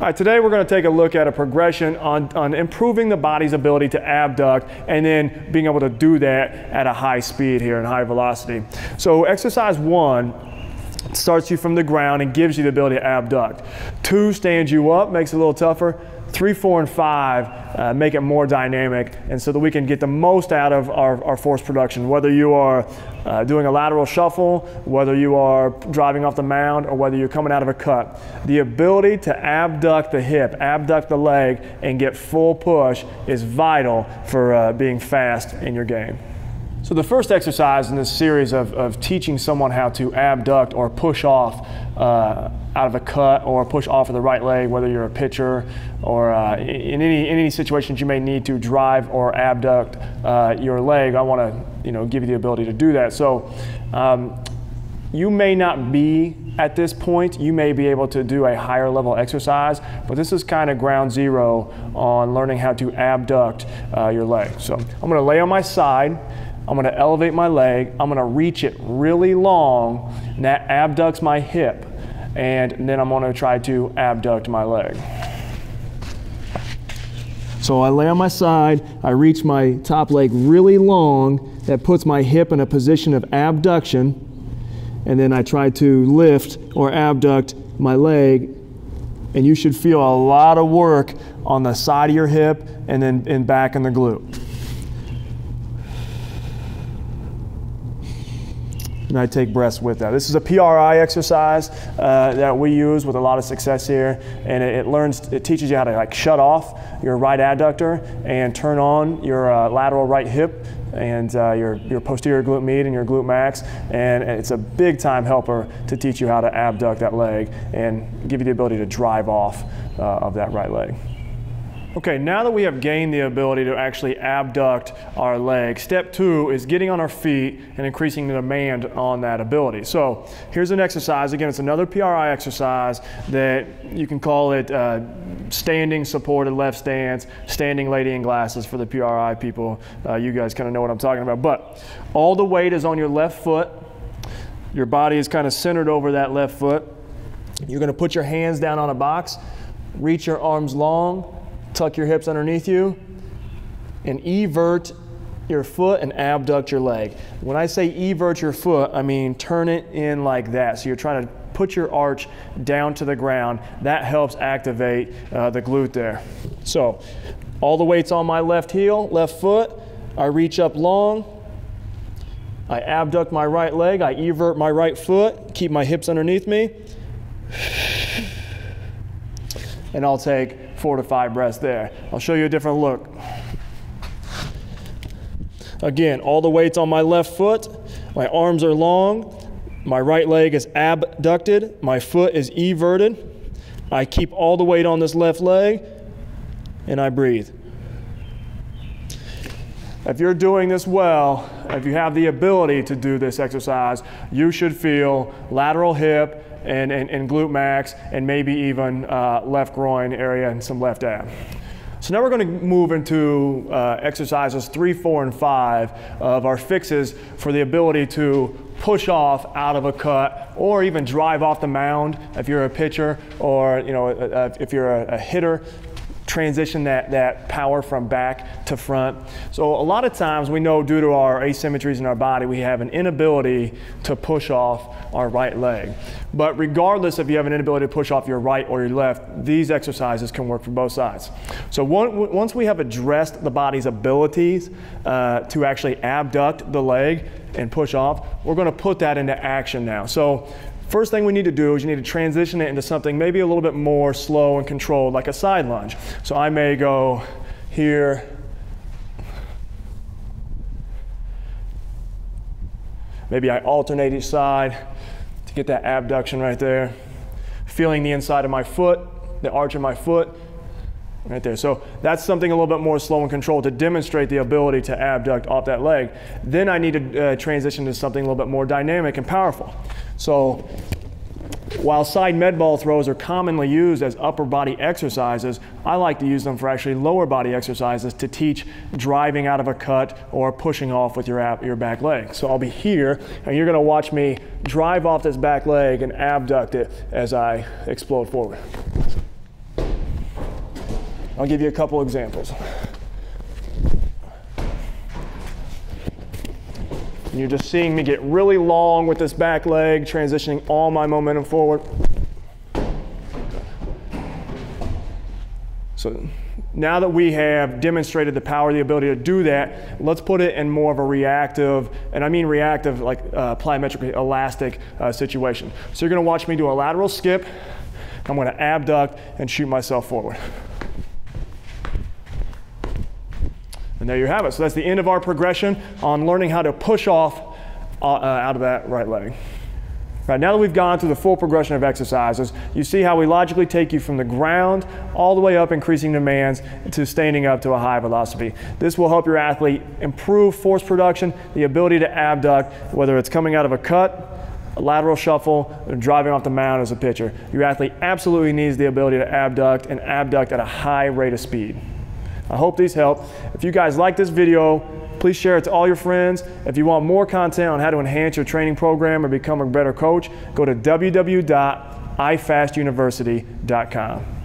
All right, today we're going to take a look at a progression on, on improving the body's ability to abduct and then being able to do that at a high speed here and high velocity. So exercise one starts you from the ground and gives you the ability to abduct. Two stands you up, makes it a little tougher three, four, and five uh, make it more dynamic, and so that we can get the most out of our, our force production. Whether you are uh, doing a lateral shuffle, whether you are driving off the mound, or whether you're coming out of a cut, the ability to abduct the hip, abduct the leg, and get full push is vital for uh, being fast in your game. So the first exercise in this series of, of teaching someone how to abduct or push off uh, out of a cut or push off of the right leg, whether you're a pitcher or uh, in any in any situations you may need to drive or abduct uh, your leg. I want to you know give you the ability to do that. So. Um, you may not be at this point, you may be able to do a higher level exercise, but this is kind of ground zero on learning how to abduct uh, your leg. So I'm gonna lay on my side, I'm gonna elevate my leg, I'm gonna reach it really long, and that abducts my hip, and then I'm gonna try to abduct my leg. So I lay on my side, I reach my top leg really long, that puts my hip in a position of abduction, and then I try to lift or abduct my leg, and you should feel a lot of work on the side of your hip and then in back in the glute. And I take breaths with that. This is a PRI exercise uh, that we use with a lot of success here, and it, it, learns, it teaches you how to like shut off your right adductor and turn on your uh, lateral right hip and uh, your, your posterior glute med and your glute max, and, it's a big time helper to teach you how to abduct that leg and give you the ability to drive off uh, of that right leg. Okay, now that we have gained the ability to actually abduct our leg, step two is getting on our feet and increasing the demand on that ability. So here's an exercise. Again, it's another PRI exercise that you can call it uh, standing supported left stance, standing lady in glasses for the PRI people. Uh, you guys kind of know what I'm talking about. But all the weight is on your left foot. Your body is kind of centered over that left foot. You're going to put your hands down on a box, reach your arms long, tuck your hips underneath you, and evert your foot and abduct your leg. When I say evert your foot, I mean turn it in like that. So you're trying to put your arch down to the ground. That helps activate uh, the glute there. So all the weight's on my left heel, left foot. I reach up long. I abduct my right leg. I evert my right foot. Keep my hips underneath me. And I'll take four to five breaths there. I'll show you a different look. Again, all the weight's on my left foot. My arms are long. My right leg is abducted. My foot is everted. I keep all the weight on this left leg and I breathe. If you're doing this well, if you have the ability to do this exercise, you should feel lateral hip and, and, and glute max and maybe even uh, left groin area and some left ab. So now we're going to move into uh, exercises three, four, and five of our fixes for the ability to push off out of a cut or even drive off the mound if you're a pitcher or you know uh, uh if you're a, a hitter transition that, that power from back to front. So a lot of times we know due to our asymmetries in our body, we have an inability to push off our right leg. But regardless if you have an inability to push off your right or your left, these exercises can work for both sides. So one, once we have addressed the body's abilities uh, to actually abduct the leg and push off, we're gonna put that into action now. So First thing we need to do is you need to transition it into something maybe a little bit more slow and controlled, like a side lunge. So I may go here, maybe I alternate each side to get that abduction right there. Feeling the inside of my foot, the arch of my foot, right there. So that's something a little bit more slow and controlled to demonstrate the ability to abduct off that leg. Then I need to uh, transition to something a little bit more dynamic and powerful. So while side med ball throws are commonly used as upper body exercises, I like to use them for actually lower body exercises to teach driving out of a cut or pushing off with your, ab, your back leg. So I'll be here and you're gonna watch me drive off this back leg and abduct it as I explode forward. I'll give you a couple examples. And you're just seeing me get really long with this back leg, transitioning all my momentum forward. So now that we have demonstrated the power, the ability to do that, let's put it in more of a reactive, and I mean reactive like uh, plyometric elastic uh, situation. So you're gonna watch me do a lateral skip, I'm gonna abduct and shoot myself forward. And there you have it. So that's the end of our progression on learning how to push off uh, uh, out of that right leg. Right, now that we've gone through the full progression of exercises, you see how we logically take you from the ground all the way up, increasing demands, to standing up to a high velocity. This will help your athlete improve force production, the ability to abduct, whether it's coming out of a cut, a lateral shuffle, or driving off the mound as a pitcher. Your athlete absolutely needs the ability to abduct and abduct at a high rate of speed. I hope these help. If you guys like this video, please share it to all your friends. If you want more content on how to enhance your training program or become a better coach, go to www.ifastuniversity.com.